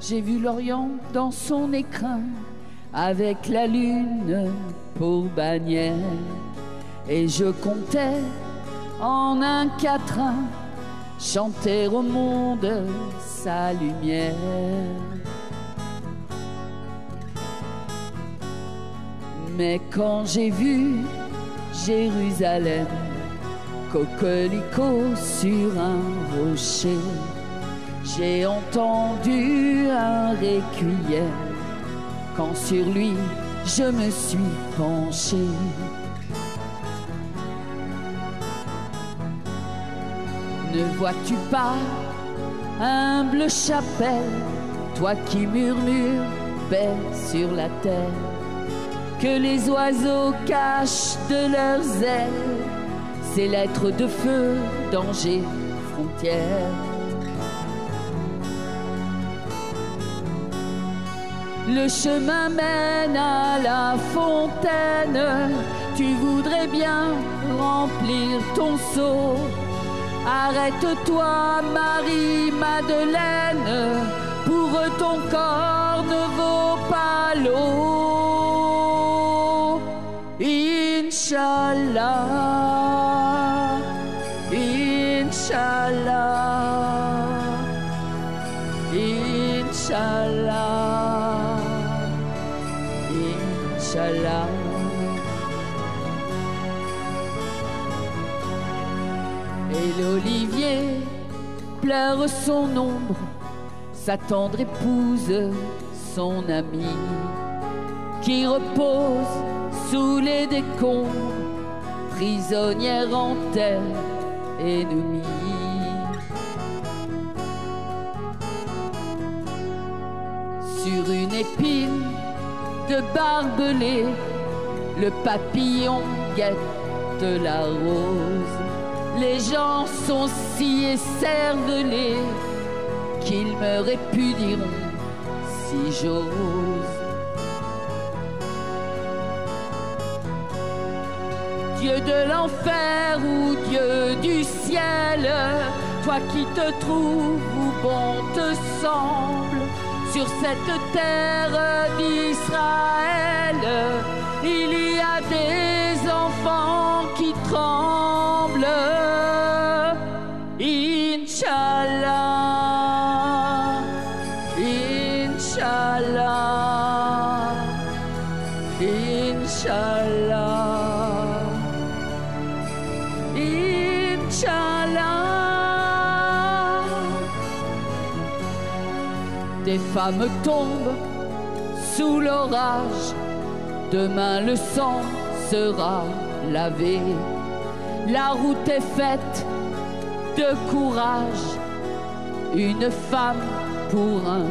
J'ai vu l'Orient dans son écrin avec la lune pour bannière et je comptais en un quatrain chanter au monde sa lumière. Mais quand j'ai vu Jérusalem, coquelicot sur un rocher, j'ai entendu un requiem quand sur lui je me suis penché. Ne vois-tu pas, humble chapelle, toi qui murmures paix sur la terre, que les oiseaux cachent de leurs ailes ces lettres de feu, danger, frontières. Le chemin mène à la fontaine, tu voudrais bien remplir ton seau. Arrête-toi, Marie-Madeleine, pour ton corps ne vaut pas l'eau. Inch'Allah, Inch'Allah, Inch'Allah. Et l'olivier pleure son ombre, sa tendre épouse, son amie, qui repose sous les décombres, prisonnière en terre ennemie. Sur une épine de barbelé, le papillon guette la rose. Les gens sont si écervelés qu'ils me répudieront si j'ose. Dieu de l'enfer ou Dieu du ciel, toi qui te trouves où bon te semble, sur cette terre d'Israël, il y a des enfants qui tremblent. Inch'Allah, Inch'Allah, Inch'Allah, Inch'Allah. Des femmes tombent sous l'orage, demain le sang sera lavé. La route est faite de courage, une femme pour un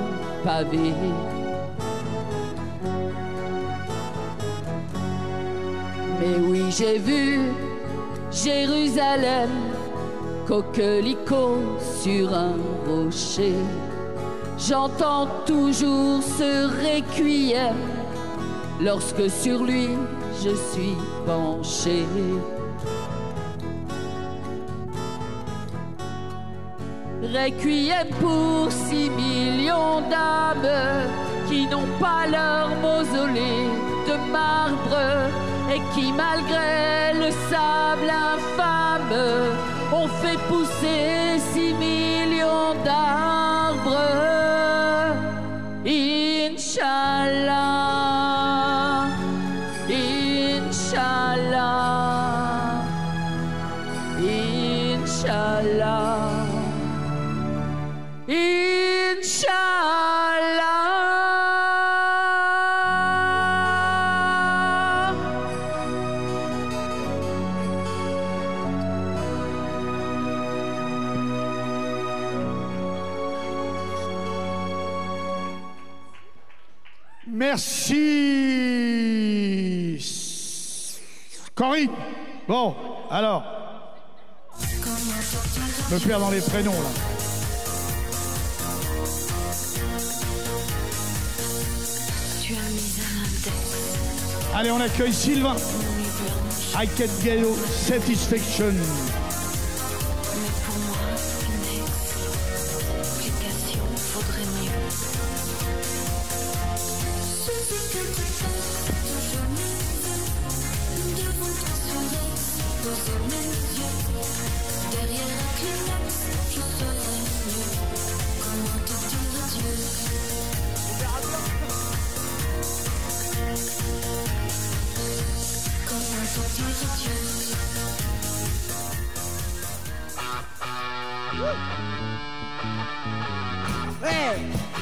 pavé. Mais oui, j'ai vu Jérusalem, coquelicot sur un rocher. J'entends toujours ce requiem lorsque sur lui je suis penché. Requiem pour six millions d'âmes qui n'ont pas leur mausolée de marbre et qui, malgré le sable infâme, ont fait pousser six millions d'arbres. Inch'Allah. Inch'Allah. Merci. Corinne. Bon, alors. Je me perds dans les prénoms là. Allez, on accueille Sylvain. I can get satisfaction. Hey!